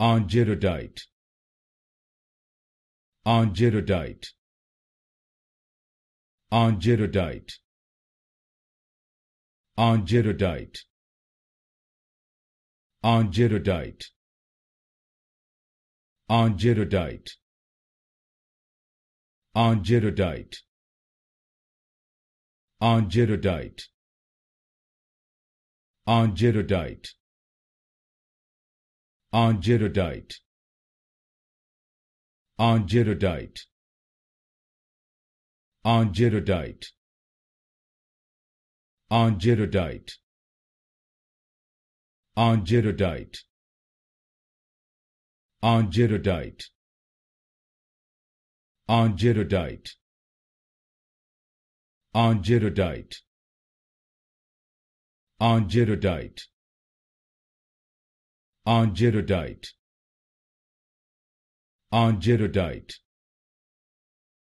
Argyrodite Argyrodite Argyrodite Argyrodite Argyrodite Argyrodite Argyrodite Argyrodite Argyrodite Argyrodite Argyrodite Argyrodite Argyrodite Argyrodite Argyrodite Argyrodite Argyrodite Argyrodite Argyrodite. Argyrodite.